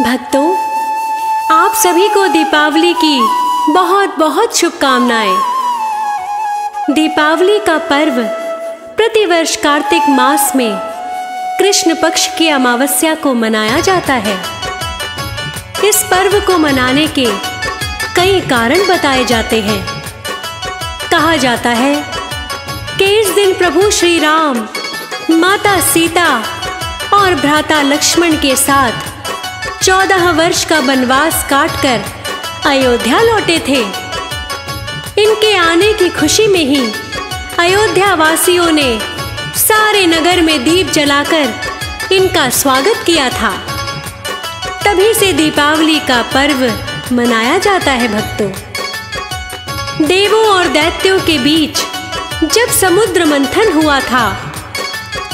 भक्तों, आप सभी को दीपावली की बहुत बहुत शुभकामनाएँ। दीपावली का पर्व प्रतिवर्ष कार्तिक मास में कृष्ण पक्ष की अमावस्या को मनाया जाता है। इस पर्व को मनाने के कई कारण बताए जाते हैं। कहा जाता है कि इस दिन प्रभु श्री राम, माता सीता और भ्राता लक्ष्मण के साथ चौदह वर्ष का वनवास काटकर अयोध्या लौटे थे। इनके आने की खुशी में ही अयोध्या वासियों ने सारे नगर में दीप जलाकर इनका स्वागत किया था। तभी से दीपावली का पर्व मनाया जाता है भक्तों। देवों और दैत्यों के बीच जब समुद्र मंथन हुआ था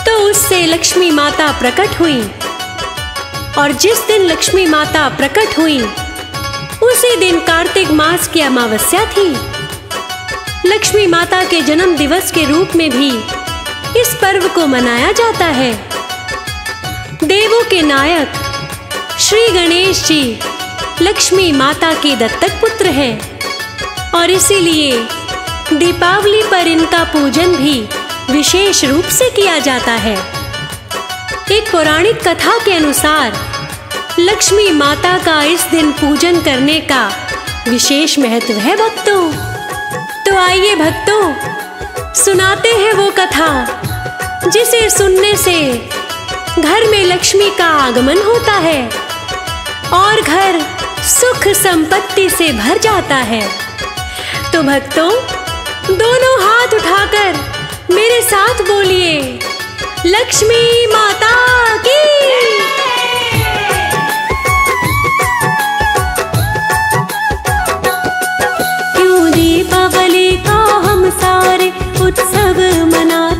तो उससे लक्ष्मी माता प्रकट हुई। और जिस दिन लक्ष्मी माता प्रकट हुई, उसी दिन कार्तिक मास की अमावस्या थी। लक्ष्मी माता के जन्म दिवस के रूप में भी इस पर्व को मनाया जाता है। देवों के नायक श्री गणेश जी लक्ष्मी माता के दत्तक पुत्र हैं और इसीलिए दीपावली पर इनका पूजन भी विशेष रूप से किया जाता है। एक पौराणिक कथा के अनुसार, लक्ष्मी माता का इस दिन पूजन करने का विशेष महत्व है भक्तों। तो आइए भक्तों, सुनाते हैं वो कथा, जिसे सुनने से घर में लक्ष्मी का आगमन होता है और घर सुख संपत्ति से भर जाता है। तो भक्तों, दोनों हाथ उठाकर मेरे साथ बोलिए। लक्ष्मी माता की। क्यों दीपावली का हम सारे उत्सव मनाते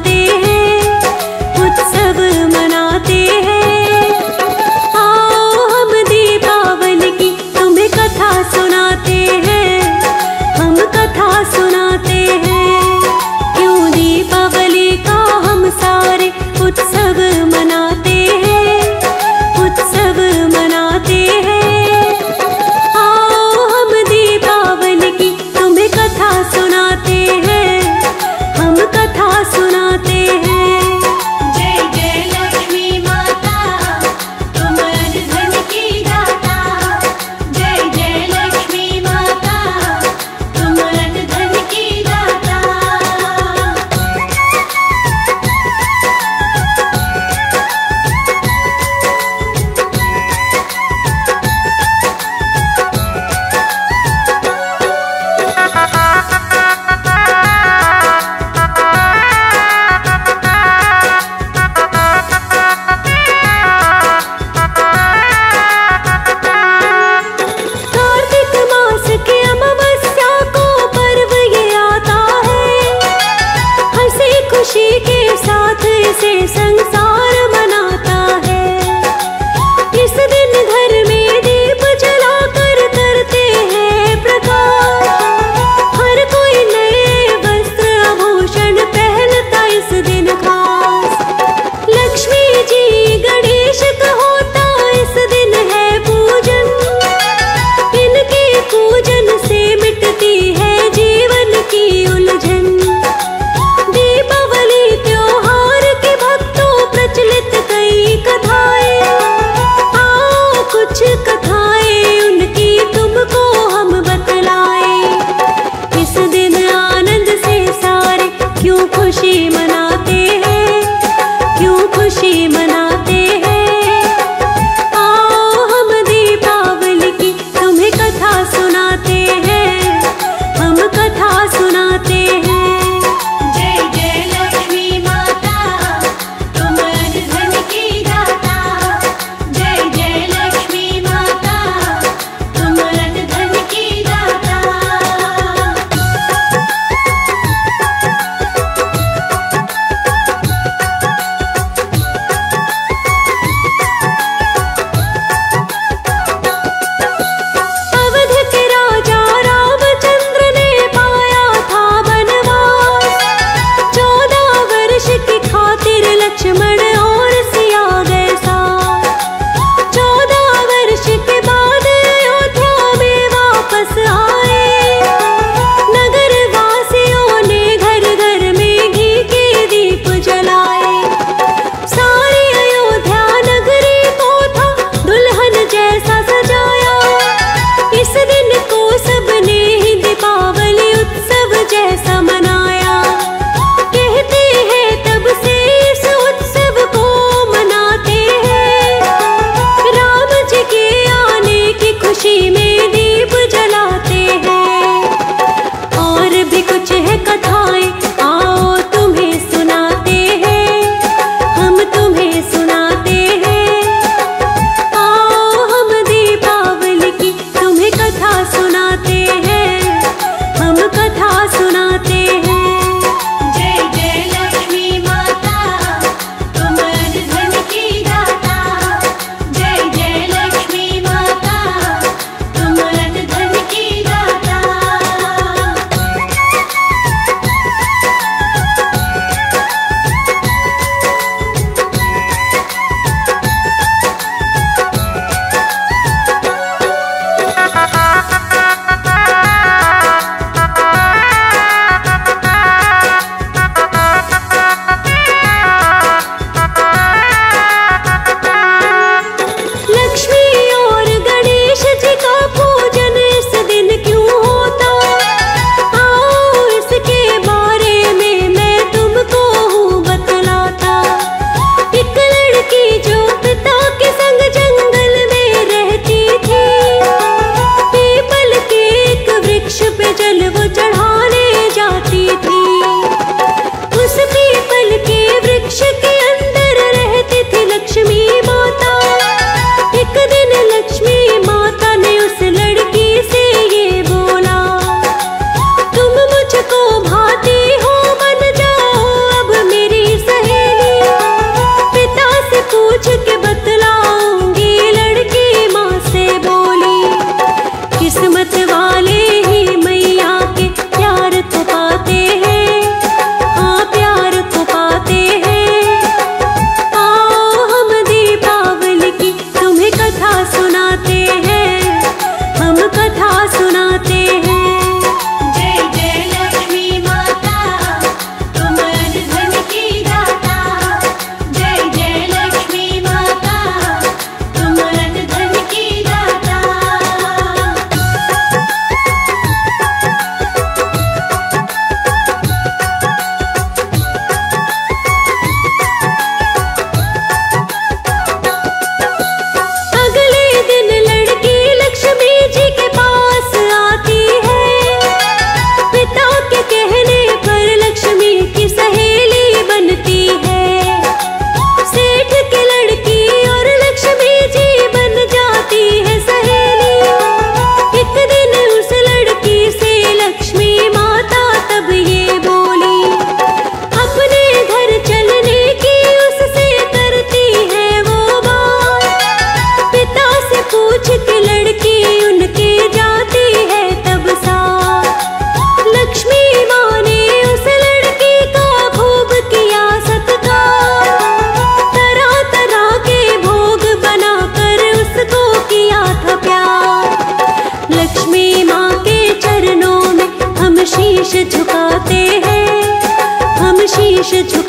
हम शीश झुक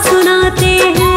सुनाते हैं।